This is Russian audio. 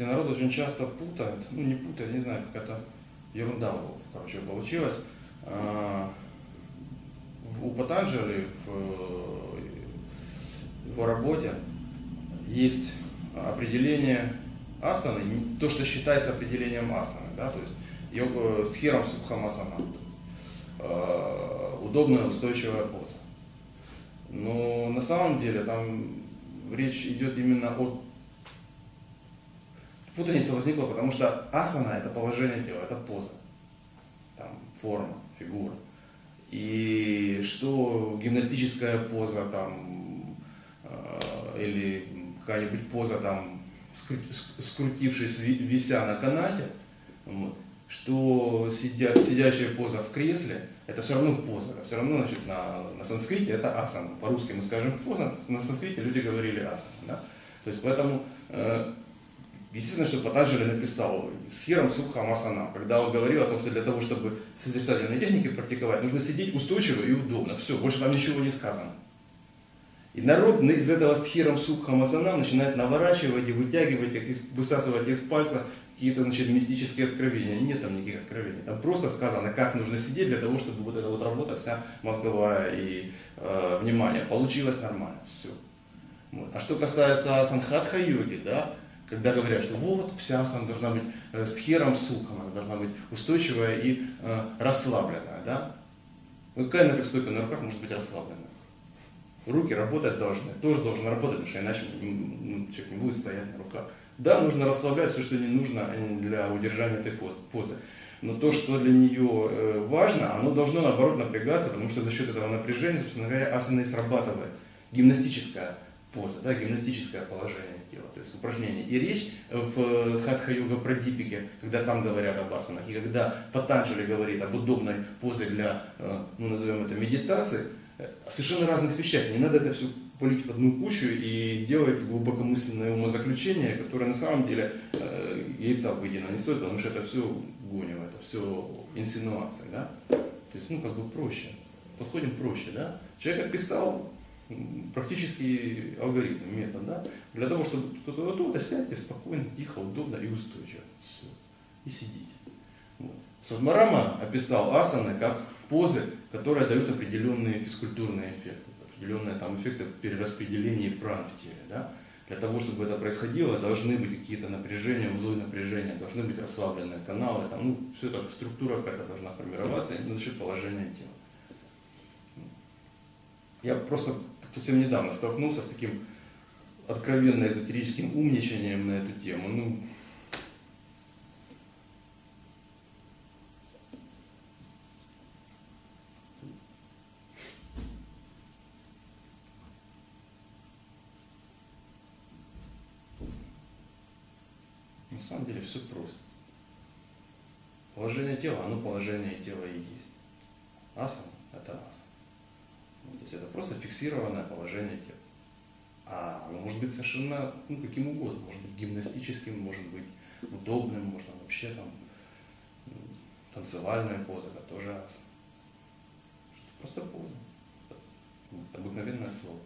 Кстати, народ очень часто путает, ну не путает, не знаю, какая-то ерунда, короче, получилась. А, у Патанджали в его работе есть определение асаны, то, что считается определением асаны, да, то есть йога, стхирам сукхамасана, то есть, э, удобная устойчивая поза. Но на самом деле там речь идет именно о путаница возникла, потому что асана это положение тела, это поза, там, форма, фигура. И что гимнастическая поза там, э, или какая-нибудь поза там, скрутившись, вися на канате, вот, что сидя, сидящая поза в кресле, это все равно поза, все равно значит, на, на санскрите это асана. По-русски мы скажем поза, на санскрите люди говорили асана. Да? То есть поэтому э, Естественно, что Патанджали написал с Сукхам Асана, когда он говорил о том, что для того, чтобы созерцательные техники практиковать, нужно сидеть устойчиво и удобно. Все, больше там ничего не сказано. И народ из этого стхиром сукхам асанам начинает наворачивать и вытягивать, как высасывать из пальца какие-то значит, мистические откровения. Нет там никаких откровений. Там просто сказано, как нужно сидеть для того, чтобы вот эта вот работа вся мозговая и э, внимание получилось нормально. Все. Вот. А что касается асанхатха йоги, да, когда говорят, что вот вся асана должна быть э, с тхером сухом, она должна быть устойчивая и э, расслабленная, да? Ну какая напрягстойка на руках может быть расслабленная? Руки работать должны, тоже должны работать, потому что иначе ну, человек не будет стоять на руках. Да, нужно расслаблять все, что не нужно для удержания этой позы. Но то, что для нее э, важно, оно должно наоборот напрягаться, потому что за счет этого напряжения, собственно говоря, асана и срабатывает. Гимнастическая поза, да, гимнастическое положение тела, то есть упражнение. И речь в хатха-йога прадипике, когда там говорят об асанах, и когда Патанджали говорит об удобной позе для, э, ну, назовем это, медитации, э, совершенно разных вещах. Не надо это все полить в одну кучу и делать глубокомысленное умозаключение, которое на самом деле э, яйца выедено не стоит, потому что это все гонево, это все инсинуация, да? То есть, ну, как бы проще. Подходим проще, да? Человек описал практический алгоритм, метод, да, для того, чтобы кто-то то, то сядьте спокойно, тихо, удобно и устойчиво. Все. И сидите. Вот. Садмарама описал асаны как позы, которые дают определенные физкультурные эффекты, определенные там эффекты в перераспределении пран в теле. Да? Для того, чтобы это происходило, должны быть какие-то напряжения, узлы напряжения, должны быть расслабленные каналы, там, ну, все это, структура какая-то должна формироваться за счет положения тела. Я просто совсем недавно столкнулся с таким откровенно эзотерическим умничанием на эту тему. Ну, На самом деле все просто. Положение тела, оно положение тела и есть. Асан – это асан. То есть это просто фиксированное положение тела. А оно может быть совершенно ну, каким угодно, может быть гимнастическим, может быть удобным, можно вообще там танцевальная поза, это тоже асан. Просто поза. Обыкновенное слово.